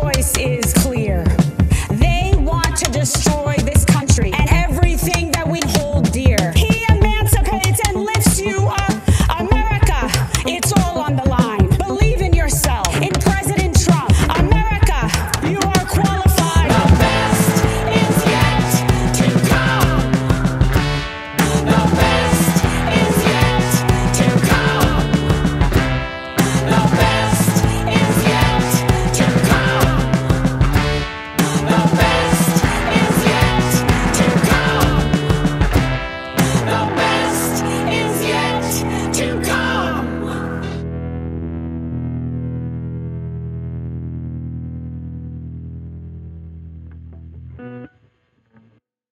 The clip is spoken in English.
choice is